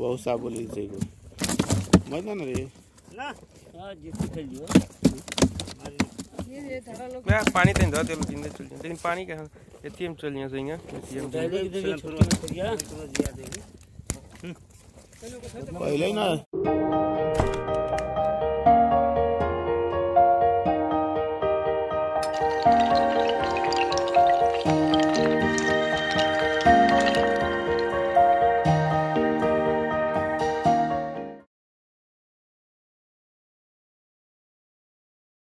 બહુ સાબુ લઈ જઈ ગયો મજા ને રે मैं पानी तो तेन दा तेल जिंदे चल जिंदे पानी के हाँ, एटीएम चल जिया सही है? एटीएम पहले ना।